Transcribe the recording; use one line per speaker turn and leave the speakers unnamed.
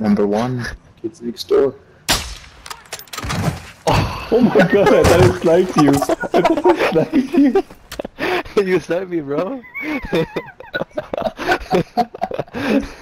Number one, kids next door.
Oh my god, I thought it sniped you. I thought it sniped you.
you sniped me, bro.